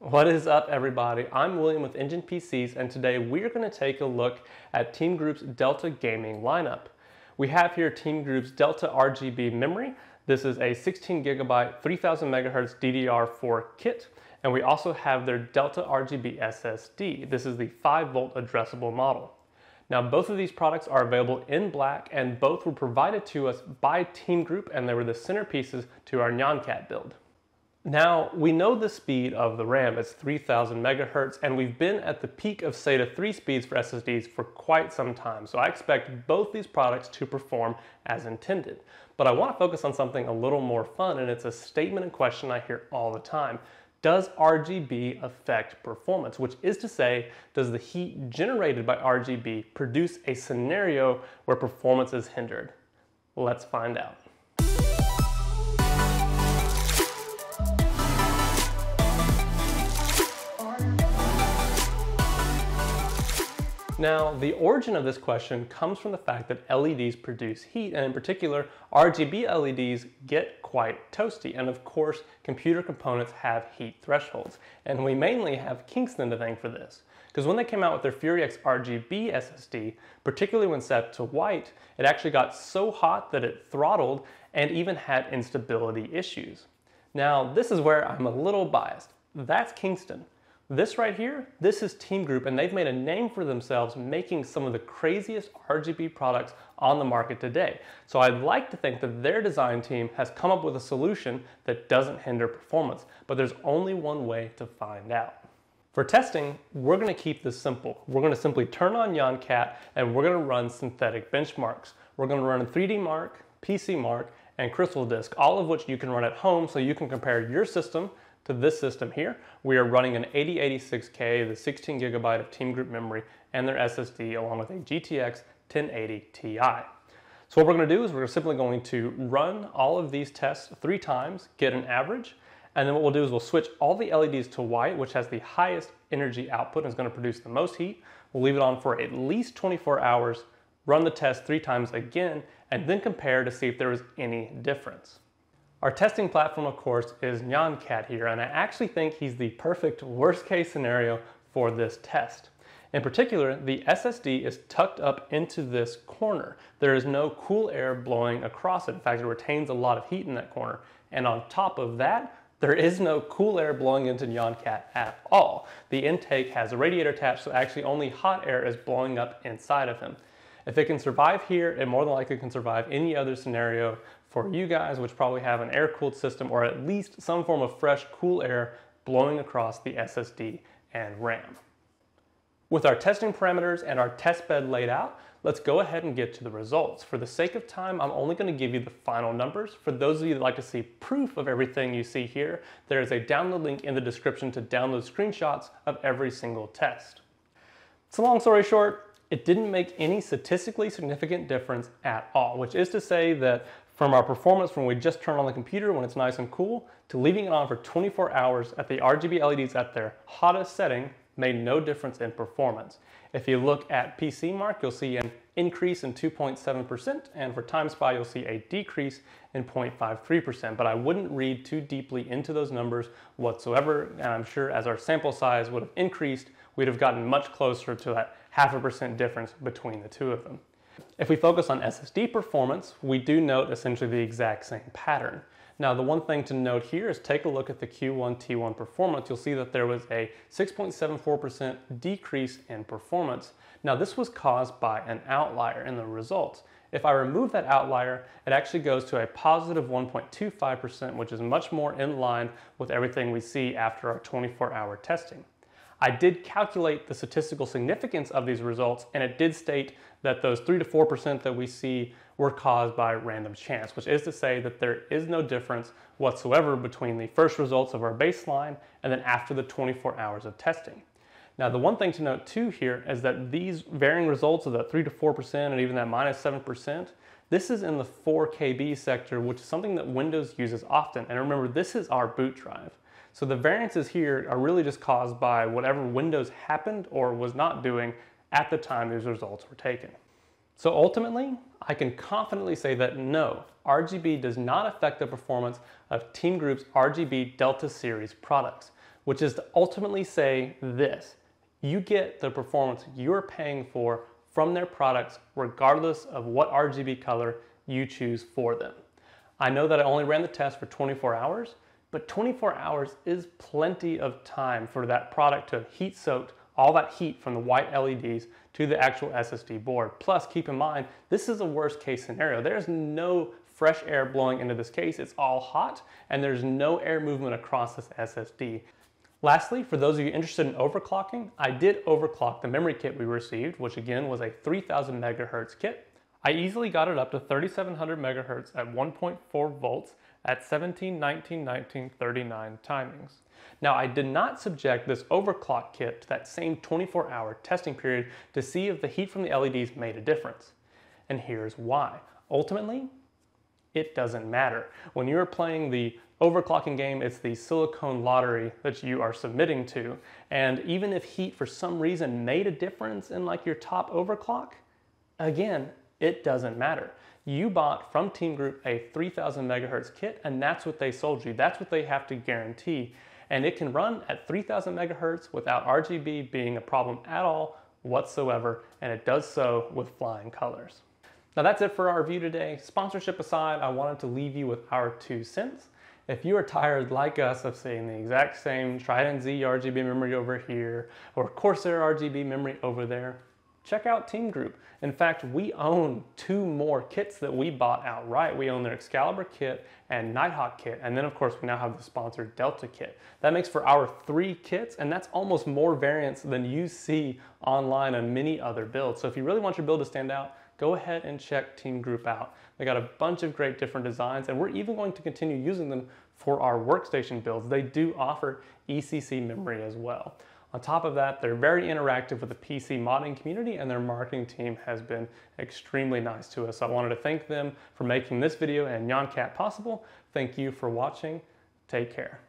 What is up everybody? I'm William with NGEN PCs and today we're going to take a look at Team Group's Delta gaming lineup. We have here Team Group's Delta RGB memory. This is a 16 gigabyte 3000 megahertz DDR4 kit and we also have their Delta RGB SSD. This is the 5 volt addressable model. Now both of these products are available in black and both were provided to us by Team Group and they were the centerpieces to our NyanCat build. Now, we know the speed of the RAM is 3000 megahertz, and we've been at the peak of SATA 3 speeds for SSDs for quite some time, so I expect both these products to perform as intended. But I want to focus on something a little more fun, and it's a statement and question I hear all the time. Does RGB affect performance? Which is to say, does the heat generated by RGB produce a scenario where performance is hindered? Let's find out. Now, the origin of this question comes from the fact that LEDs produce heat, and in particular, RGB LEDs get quite toasty. And of course, computer components have heat thresholds. And we mainly have Kingston to thank for this. Because when they came out with their FuryX RGB SSD, particularly when set to white, it actually got so hot that it throttled and even had instability issues. Now, this is where I'm a little biased. That's Kingston. This right here, this is Team Group and they've made a name for themselves making some of the craziest RGB products on the market today. So I'd like to think that their design team has come up with a solution that doesn't hinder performance, but there's only one way to find out. For testing, we're gonna keep this simple. We're gonna simply turn on NyanCat and we're gonna run synthetic benchmarks. We're gonna run 3D Mark, PC Mark, and Crystal Disk, all of which you can run at home so you can compare your system to this system here. We are running an 8086K, the 16 gigabyte of Team Group memory, and their SSD along with a GTX 1080 Ti. So what we're going to do is we're simply going to run all of these tests three times, get an average, and then what we'll do is we'll switch all the LEDs to white, which has the highest energy output and is going to produce the most heat. We'll leave it on for at least 24 hours, run the test three times again, and then compare to see if there is any difference. Our testing platform, of course, is NyanCat here, and I actually think he's the perfect worst case scenario for this test. In particular, the SSD is tucked up into this corner. There is no cool air blowing across it. In fact, it retains a lot of heat in that corner. And on top of that, there is no cool air blowing into NyanCat at all. The intake has a radiator attached, so actually only hot air is blowing up inside of him. If it can survive here, it more than likely can survive any other scenario for you guys, which probably have an air-cooled system or at least some form of fresh, cool air blowing across the SSD and RAM. With our testing parameters and our test bed laid out, let's go ahead and get to the results. For the sake of time, I'm only gonna give you the final numbers. For those of you that like to see proof of everything you see here, there is a download link in the description to download screenshots of every single test. So long story short, it didn't make any statistically significant difference at all, which is to say that from our performance when we just turn on the computer when it's nice and cool to leaving it on for 24 hours at the RGB LEDs at their hottest setting made no difference in performance. If you look at PC Mark, you'll see an increase in 2.7% and for TimeSpy you'll see a decrease in 0.53%, but I wouldn't read too deeply into those numbers whatsoever and I'm sure as our sample size would have increased, we'd have gotten much closer to that half a percent difference between the two of them. If we focus on SSD performance, we do note essentially the exact same pattern. Now, the one thing to note here is take a look at the Q1 T1 performance. You'll see that there was a 6.74% decrease in performance. Now, this was caused by an outlier in the results. If I remove that outlier, it actually goes to a positive 1.25%, which is much more in line with everything we see after our 24 hour testing. I did calculate the statistical significance of these results and it did state that those 3 to 4% that we see were caused by random chance, which is to say that there is no difference whatsoever between the first results of our baseline and then after the 24 hours of testing. Now, the one thing to note too here is that these varying results of that 3 to 4% and even that minus 7%, this is in the 4KB sector, which is something that Windows uses often. And remember, this is our boot drive. So the variances here are really just caused by whatever Windows happened or was not doing at the time these results were taken. So ultimately, I can confidently say that no, RGB does not affect the performance of Team Group's RGB Delta series products. which is to ultimately say this you get the performance you're paying for from their products, regardless of what RGB color you choose for them. I know that I only ran the test for 24 hours, but 24 hours is plenty of time for that product to heat soaked all that heat from the white LEDs to the actual SSD board. Plus, keep in mind, this is a worst case scenario. There's no fresh air blowing into this case. It's all hot and there's no air movement across this SSD. Lastly, for those of you interested in overclocking, I did overclock the memory kit we received, which again was a 3000 megahertz kit. I easily got it up to 3700 megahertz at 1.4 volts at 17, 19, 19, 39 timings. Now, I did not subject this overclock kit to that same 24 hour testing period to see if the heat from the LEDs made a difference. And here's why. Ultimately, it doesn't matter. When you're playing the overclocking game, it's the silicone lottery that you are submitting to. And even if heat for some reason made a difference in like your top overclock, again, it doesn't matter. You bought from Team Group a 3000 megahertz kit and that's what they sold you. That's what they have to guarantee. And it can run at 3000 megahertz without RGB being a problem at all whatsoever. And it does so with flying colors. Now that's it for our review today. Sponsorship aside, I wanted to leave you with our two cents. If you are tired like us of seeing the exact same Trident Z RGB memory over here or Corsair RGB memory over there, check out Team Group. In fact, we own two more kits that we bought outright. We own their Xcalibur kit and Nighthawk kit, and then of course we now have the sponsored Delta kit. That makes for our three kits, and that's almost more variants than you see online on many other builds. So if you really want your build to stand out, go ahead and check Team Group out. They got a bunch of great different designs and we're even going to continue using them for our workstation builds. They do offer ECC memory as well. On top of that, they're very interactive with the PC modding community and their marketing team has been extremely nice to us. So I wanted to thank them for making this video and NyanCat possible. Thank you for watching. Take care.